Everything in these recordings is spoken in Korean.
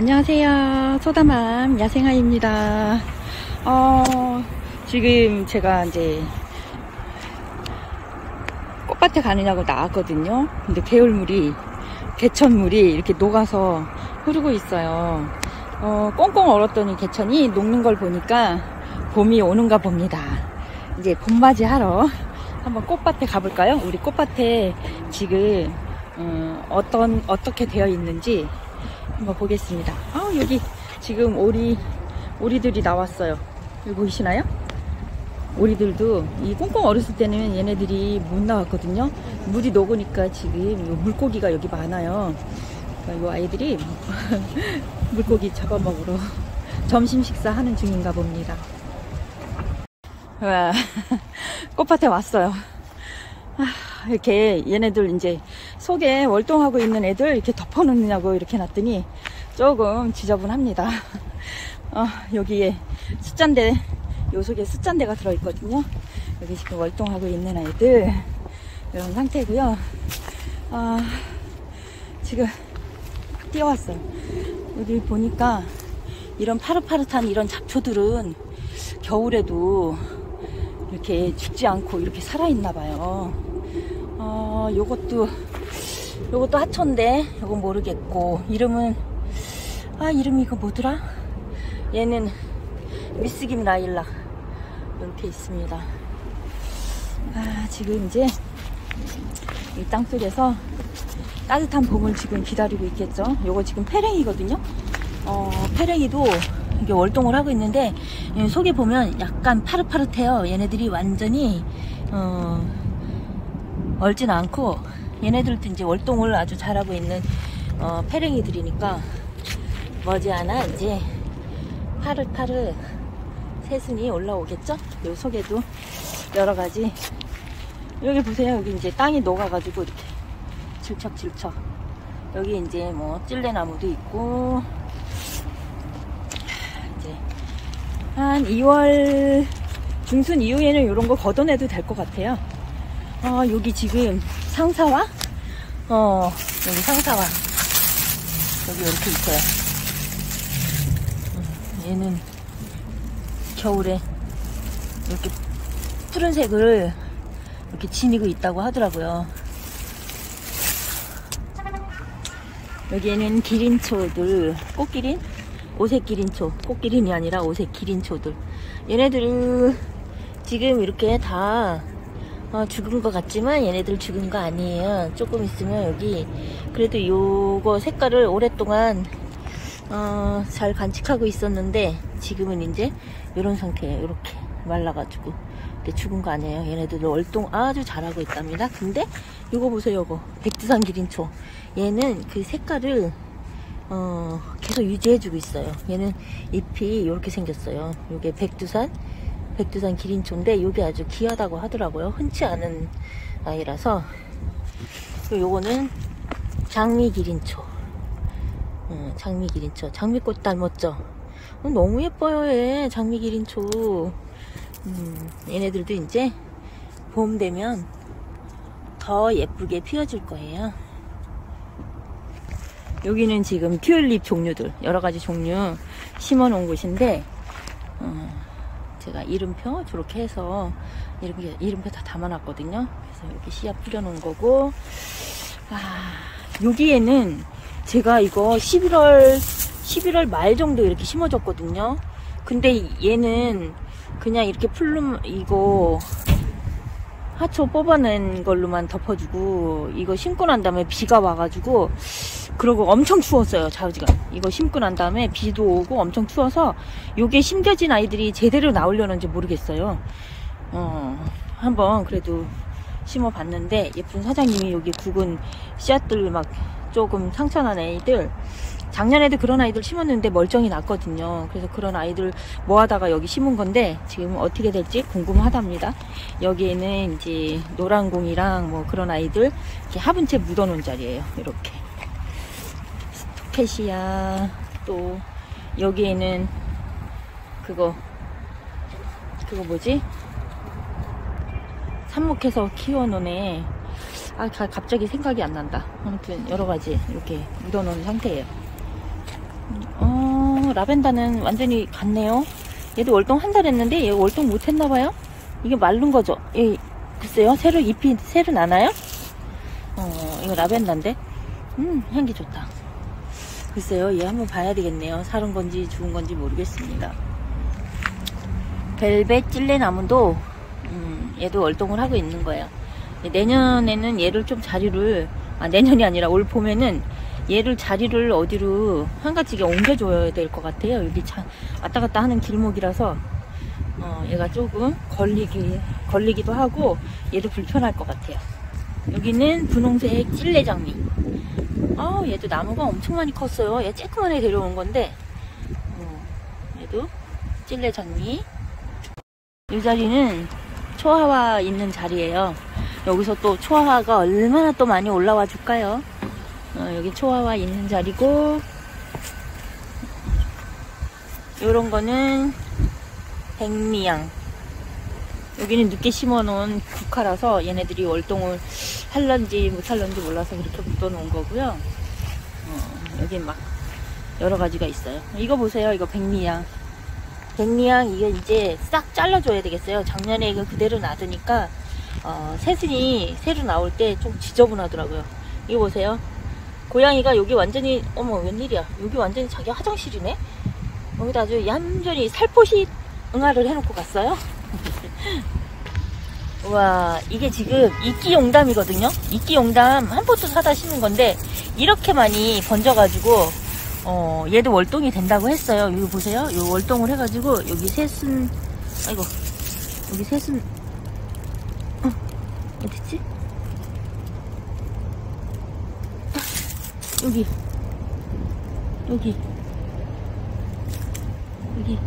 안녕하세요. 소다맘 야생아입니다. 어, 지금 제가 이제 꽃밭에 가느냐고 나왔거든요. 근데 개울물이, 개천물이 이렇게 녹아서 흐르고 있어요. 어, 꽁꽁 얼었더니 개천이 녹는 걸 보니까 봄이 오는가 봅니다. 이제 봄맞이 하러 한번 꽃밭에 가볼까요? 우리 꽃밭에 지금 음, 어떤 어떻게 되어 있는지 한번 보겠습니다. 아 여기 지금 오리 오리들이 나왔어요. 여기 보이시나요? 오리들도 이 꽁꽁 얼었을 때는 얘네들이 못 나왔거든요. 물이 녹으니까 지금 물고기가 여기 많아요. 그러니까 이 아이들이 물고기 잡아먹으러 점심 식사 하는 중인가 봅니다. 와, 꽃밭에 왔어요. 아, 이렇게 얘네들 이제 속에 월동하고 있는 애들 이렇게 덮어놓느냐고 이렇게 놨더니 조금 지저분합니다. 어, 여기에 숫잔대, 요 속에 숫잔대가 들어있거든요. 여기 지금 월동하고 있는 아이들 이런 상태고요. 아, 지금 뛰어왔어요. 여기 보니까 이런 파릇파릇한 이런 잡초들은 겨울에도 이렇게 죽지 않고 이렇게 살아있나 봐요. 어, 요것도, 요것도 하천인데, 요건 모르겠고, 이름은, 아, 이름이 이거 뭐더라? 얘는 미스김 라일락. 이렇게 있습니다. 아, 지금 이제 이 땅속에서 따뜻한 봄을 지금 기다리고 있겠죠. 요거 지금 페랭이거든요. 어, 페랭이도 이게 월동을 하고 있는데 속에 보면 약간 파릇파릇해요. 얘네들이 완전히 어, 얼진 않고 얘네들도 이제 월동을 아주 잘하고 있는 어, 페랭이들이니까 머지않아 이제 파릇파릇 새순이 올라오겠죠? 요 속에도 여러 가지 여기 보세요. 여기 이제 땅이 녹아가지고 이렇게 질척질척 여기 이제 뭐 찔레나무도 있고 이제 한 2월 중순 이후에는 이런 거 걷어내도 될 것 같아요. 어, 여기 지금 상사와 어 여기 상사와 여기 이렇게 있어요. 음, 얘는 겨울에 이렇게 푸른색을 이렇게 지니고 있다고 하더라고요. 여기에는 기린초들, 꽃기린? 오색 기린초. 꽃기린이 아니라 오색 기린초들. 얘네들 지금 이렇게 다 어, 죽은 것 같지만 얘네들 죽은 거 아니에요. 조금 있으면 여기 그래도 요거 색깔을 오랫동안 어, 잘 간직하고 있었는데 지금은 이제 이런 상태예요. 이렇게 말라가지고 이렇게 죽은 거 아니에요. 얘네들 월동 아주 잘하고 있답니다. 근데 이거 보세요. 이거 백두산 기린초 얘는 그 색깔을 어, 계속 유지해주고 있어요. 얘는 잎이 이렇게 생겼어요. 이게 백두산 백두산 기린초인데 이게 아주 귀하다고 하더라고요. 흔치 않은 아이라서 요거는 장미 기린초 어, 장미 기린초 장미꽃 닮았죠? 어, 너무 예뻐요 얘 장미 기린초 음, 얘네들도 이제 봄 되면 더 예쁘게 피어줄 거예요. 여기는 지금 튤립 종류들 여러 가지 종류 심어 놓은 곳인데 어, 제가 이름표 저렇게 해서 이렇게 이름표 다 담아놨거든요. 그래서 이렇게 씨앗 뿌려놓은 거고 아, 여기에는 제가 이거 11월 11월 말 정도 이렇게 심어줬거든요. 근데 얘는 그냥 이렇게 풀름 이거 하초 뽑아낸 걸로만 덮어주고 이거 심고 난 다음에 비가 와가지고 그러고 엄청 추웠어요 자우지가. 이거 심고 난 다음에 비도 오고 엄청 추워서 요게 심겨진 아이들이 제대로 나오려는지 모르겠어요. 어 한번 그래도 심어 봤는데 예쁜 사장님이 여기 굵은 씨앗들 막 조금 상처난 애들 작년에도 그런 아이들 심었는데 멀쩡히 났거든요. 그래서 그런 아이들 모아다가 여기 심은 건데 지금 어떻게 될지 궁금하답니다. 여기에는 이제 노란공이랑 뭐 그런 아이들 이렇게 화분 채 묻어놓은 자리예요. 이렇게 스토케시아 또 여기에는 그거 그거 뭐지? 삽목해서 키워놓은 애. 아, 갑자기 생각이 안 난다. 아무튼 여러 가지 이렇게 묻어놓은 상태예요. 어, 라벤더는 완전히 갔네요. 얘도 월동 한 달 했는데 얘 월동 못 했나 봐요. 이게 마른 거죠. 예, 글쎄요. 새로 잎이 새로 나나요? 어, 이거 라벤더인데. 음, 향기 좋다. 글쎄요. 얘 한번 봐야 되겠네요. 사는 건지 죽은 건지 모르겠습니다. 벨벳 찔레나무도 음, 얘도 월동을 하고 있는 거예요. 내년에는 얘를 좀 자리를 아 내년이 아니라 올 봄에는 얘를 자리를 어디로 한 가지게 옮겨줘야 될 것 같아요. 여기 차, 왔다 갔다 하는 길목이라서 어, 얘가 조금 걸리기 걸리기도 하고 얘도 불편할 것 같아요. 여기는 분홍색 찔레장미. 아 얘도 나무가 엄청 많이 컸어요. 얘 쬐끄만하게 데려온 건데 어, 얘도 찔레장미. 이 자리는 초하와 있는 자리예요. 여기서 또 초하가 얼마나 또 많이 올라와 줄까요? 어, 여기 초하와 있는 자리고 요런 거는 백미양 여기는 늦게 심어놓은 국화라서 얘네들이 월동을 할런지 못할런지 몰라서 그렇게 묶어놓은 거고요 어, 여기 막 여러 가지가 있어요 이거 보세요 이거 백미양 백리향 이게 이제 싹 잘라줘야 되겠어요. 작년에 이거 그대로 놔두니까 어, 새순이 새로 나올 때 좀 지저분하더라고요. 이거 보세요. 고양이가 여기 완전히 어머 웬일이야. 여기 완전히 자기 화장실이네. 여기다 아주 얌전히 살포시 응아를 해놓고 갔어요. 와 이게 지금 이끼 용담이거든요. 이끼 용담 한 포트 사다 심은 건데 이렇게 많이 번져가지고 어, 얘도 월동이 된다고 했어요. 여기 보세요. 요 월동을 해가지고, 여기 셋은, 아이고, 여기 셋은, 어, 어딨지? 여기, 여기, 여기,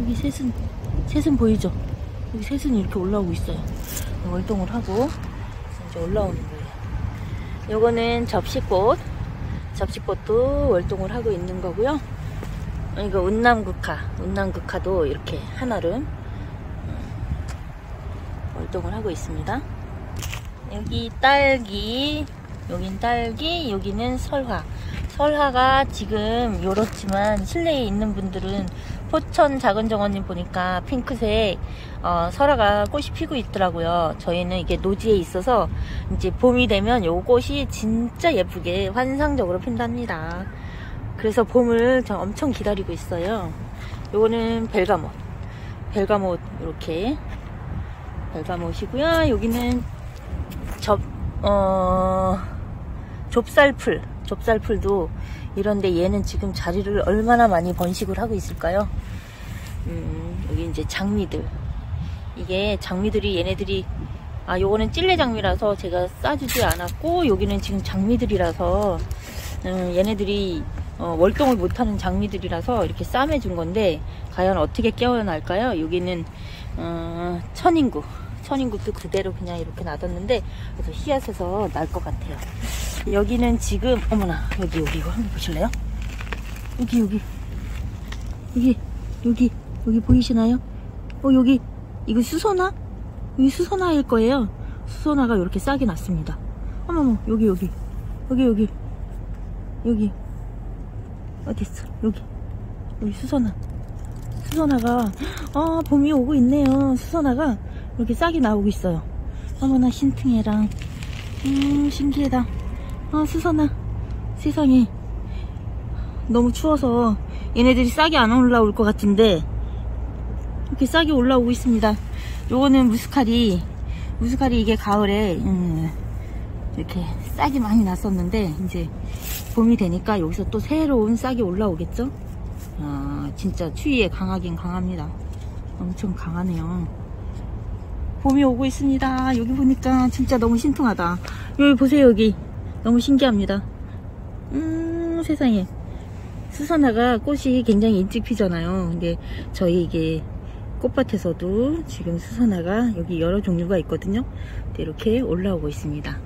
여기 셋은, 셋은 보이죠? 여기 셋은 이렇게 올라오고 있어요. 월동을 하고, 이제 올라오는 거예요. 요거는 접시꽃. 접시꽃도 월동을 하고 있는 거고요. 이거 운남국화, 운남국화도 이렇게 한아름 월동을 하고 있습니다. 여기 딸기, 여긴 딸기, 여기는 설화. 설화가 지금 요렇지만 실내에 있는 분들은 포천 작은 정원님 보니까 핑크색 어, 설화가 꽃이 피고 있더라고요. 저희는 이게 노지에 있어서 이제 봄이 되면 요 꽃이 진짜 예쁘게 환상적으로 핀답니다. 그래서 봄을 저 엄청 기다리고 있어요. 요거는 벨가못. 벨가못 이렇게 벨가못이고요. 여기는 접 어, 좁쌀풀. 좁쌀풀도 이런데 얘는 지금 자리를 얼마나 많이 번식을 하고 있을까요? 음, 여기 이제 장미들. 이게 장미들이 얘네들이 아 요거는 찔레 장미라서 제가 싸주지 않았고 여기는 지금 장미들이라서 음, 얘네들이 어, 월동을 못하는 장미들이라서 이렇게 싸매준 건데 과연 어떻게 깨어날까요? 여기는 어, 천인구 천인국도 그대로 그냥 이렇게 놔뒀는데 그래서 씨앗에서 날 것 같아요. 여기는 지금 어머나 여기 여기 이거 한번 보실래요? 여기 여기 여기 여기 여기 보이시나요? 어 여기 이거 수선화? 여기 수선화일 거예요. 수선화가 이렇게 싹이 났습니다. 어머머 여기 여기 여기 여기 여기 어디 있어 여기 여기 수선화 수선화가 아 봄이 오고 있네요. 수선화가 이렇게 싹이 나오고 있어요. 어머나 신통해랑 음 신기하다. 아 수선아. 세상에. 너무 추워서 얘네들이 싹이 안 올라올 것 같은데 이렇게 싹이 올라오고 있습니다. 요거는 무스카리. 무스카리 이게 가을에 음, 이렇게 싹이 많이 났었는데 이제 봄이 되니까 여기서 또 새로운 싹이 올라오겠죠? 아 진짜 추위에 강하긴 강합니다. 엄청 강하네요. 봄이 오고 있습니다. 여기 보니까 진짜 너무 신통하다. 여기 보세요 여기 너무 신기합니다. 음, 세상에. 수선화가 꽃이 굉장히 일찍 피잖아요. 근데 저희 이게 꽃밭에서도 지금 수선화가 여기 여러 종류가 있거든요. 이렇게 올라오고 있습니다.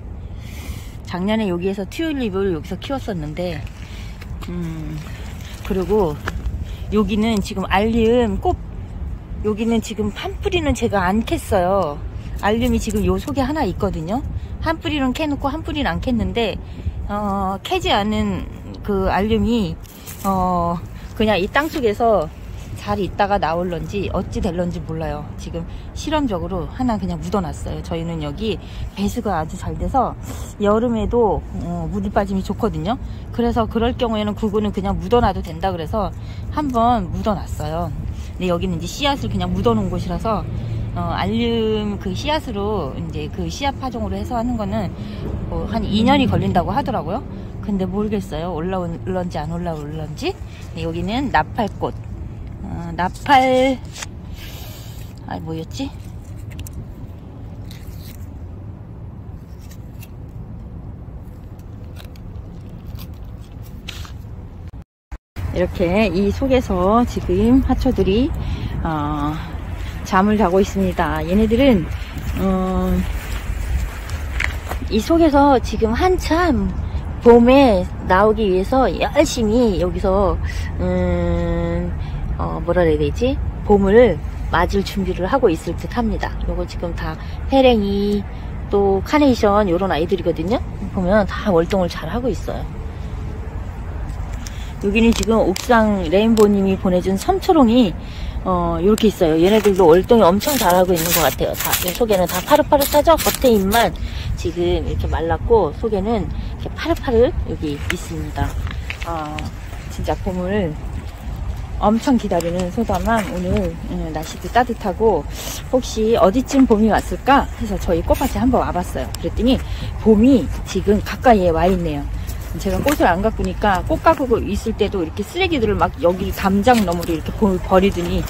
작년에 여기에서 튤립을 여기서 키웠었는데, 음, 그리고 여기는 지금 알리움 꽃, 여기는 지금 한 뿌리는 제가 안 캤어요. 알륨이 지금 요 속에 하나 있거든요. 한 뿌리는 캐놓고 한 뿌리는 안 캤는데 어, 캐지 않은 그 알륨이 어, 그냥 이 땅 속에서 잘 있다가 나올런지 어찌 될런지 몰라요. 지금 실험적으로 하나 그냥 묻어놨어요. 저희는 여기 배수가 아주 잘 돼서 여름에도 어, 물이 빠짐이 좋거든요. 그래서 그럴 경우에는 그거는 그냥 묻어놔도 된다 그래서 한번 묻어놨어요. 근데 여기는 이제 씨앗을 그냥 묻어놓은 곳이라서 어, 알륨 그 씨앗으로 이제 그 씨앗 파종으로 해서 하는 거는 뭐 한 2년이 걸린다고 하더라고요. 근데 모르겠어요. 올라올런지 안 올라올런지. 네, 여기는 나팔꽃. 어, 나팔 아 뭐였지? 이렇게 이 속에서 지금 하초들이 어, 잠을 자고 있습니다. 얘네들은 어, 이 속에서 지금 한참 봄에 나오기 위해서 열심히 여기서 음, 어, 뭐라 해야 되지? 봄을 맞을 준비를 하고 있을 듯 합니다. 요거 지금 다 페랭이 또 카네이션 요런 아이들이거든요. 보면 다 월동을 잘 하고 있어요. 여기는 지금 옥상 레인보님이 보내준 섬초롱이 어, 이렇게 있어요. 얘네들도 월동이 엄청 잘하고 있는 것 같아요. 다, 속에는 다 파릇파릇하죠? 겉에 잎만 지금 이렇게 말랐고, 속에는 이렇게 파릇파릇 여기 있습니다. 어, 진짜 봄을 엄청 기다리는 소다만 오늘 음, 날씨도 따뜻하고 혹시 어디쯤 봄이 왔을까 해서 저희 꽃밭에 한번 와봤어요. 그랬더니 봄이 지금 가까이에 와 있네요. 제가 꽃을 안 가꾸니까 꽃 가꾸고 있을 때도 이렇게 쓰레기들을 막 여기 담장 너머로 이렇게 버리더니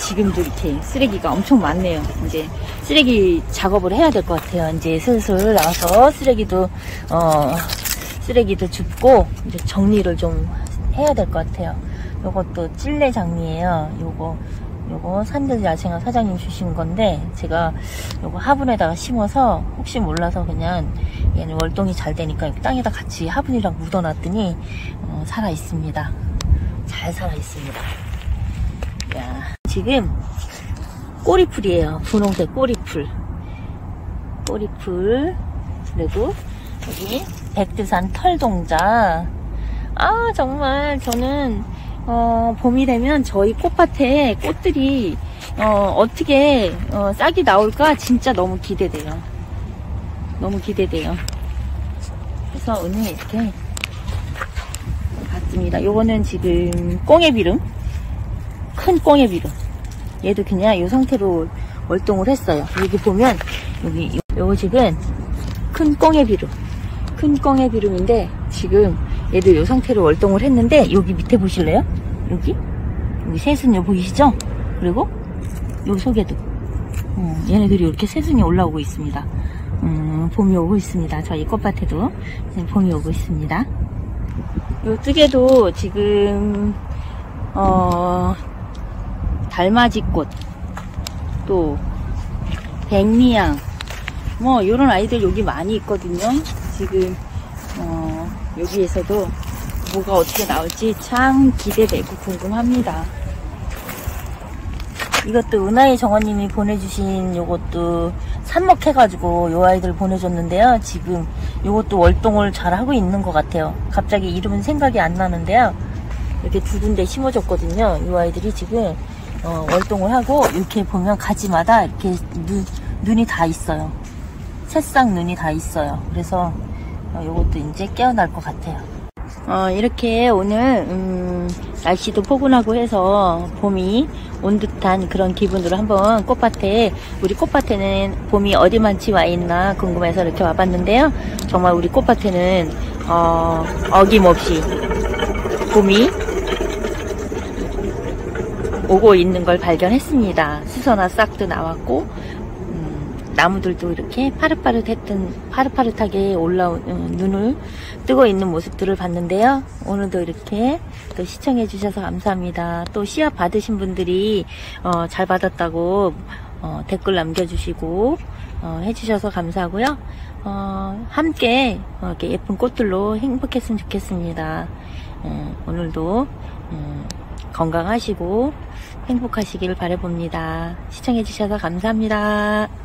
지금도 이렇게 쓰레기가 엄청 많네요. 이제 쓰레기 작업을 해야 될 것 같아요. 이제 슬슬 나와서 쓰레기도 어 쓰레기도 줍고 이제 정리를 좀 해야 될 것 같아요. 요것도 찔레 장미예요. 요거 요거 산들 야생화 사장님 주신 건데 제가 요거 화분에다가 심어서 혹시 몰라서 그냥 얘는 월동이 잘 되니까 땅에다 같이 화분이랑 묻어놨더니 어, 살아 있습니다. 잘 살아 있습니다. 야, 지금 꼬리풀이에요. 분홍색 꼬리풀. 꼬리풀. 그리고 여기 백두산 털동자. 아 정말 저는 어, 봄이 되면 저희 꽃밭에 꽃들이 어, 어떻게 어, 싹이 나올까 진짜 너무 기대돼요. 너무 기대돼요. 그래서 오늘 이렇게 봤습니다. 요거는 지금 꽁해비름 큰 꽁해비름 얘도 그냥 이 상태로 월동을 했어요. 여기 보면 여기 요거 지금 큰 꽁해비름 큰 꽁해비름인데 지금 얘도 이 상태로 월동을 했는데 여기 밑에 보실래요? 여기 여기 새순이 보이시죠? 그리고 요 속에도 음, 얘네들이 이렇게 새순이 올라오고 있습니다. 음, 봄이 오고 있습니다. 저희 꽃밭에도 봄이 오고 있습니다. 요 뜨개도 지금 어, 달맞이꽃 또 백리향 뭐 이런 아이들 여기 많이 있거든요. 지금 어, 여기에서도 뭐가 어떻게 나올지 참 기대되고 궁금합니다. 이것도 은하의 정원님이 보내주신 요것도 삽목해가지고 요 아이들 보내줬는데요. 지금 요것도 월동을 잘 하고 있는 것 같아요. 갑자기 이름은 생각이 안 나는데요. 이렇게 두 군데 심어줬거든요. 요 아이들이 지금 어, 월동을 하고 이렇게 보면 가지마다 이렇게 눈, 눈이 다 있어요. 새싹 눈이 다 있어요. 그래서 어, 요것도 이제 깨어날 것 같아요. 어, 이렇게 오늘 음, 날씨도 포근하고 해서 봄이 온 듯한 그런 기분으로 한번 꽃밭에 우리 꽃밭에는 봄이 어디만치 와 있나 궁금해서 이렇게 와봤는데요. 정말 우리 꽃밭에는 어, 어김없이 봄이 오고 있는 걸 발견했습니다. 수선화 싹도 나왔고 나무들도 이렇게 파릇파릇했던 파릇파릇하게 올라온 어, 눈을 뜨고 있는 모습들을 봤는데요. 오늘도 이렇게 또 시청해 주셔서 감사합니다. 또 씨앗 받으신 분들이 어, 잘 받았다고 어, 댓글 남겨주시고 어, 해주셔서 감사하고요. 어, 함께 어, 이렇게 예쁜 꽃들로 행복했으면 좋겠습니다. 어, 오늘도 음, 건강하시고 행복하시기를 바라봅니다. 시청해주셔서 감사합니다.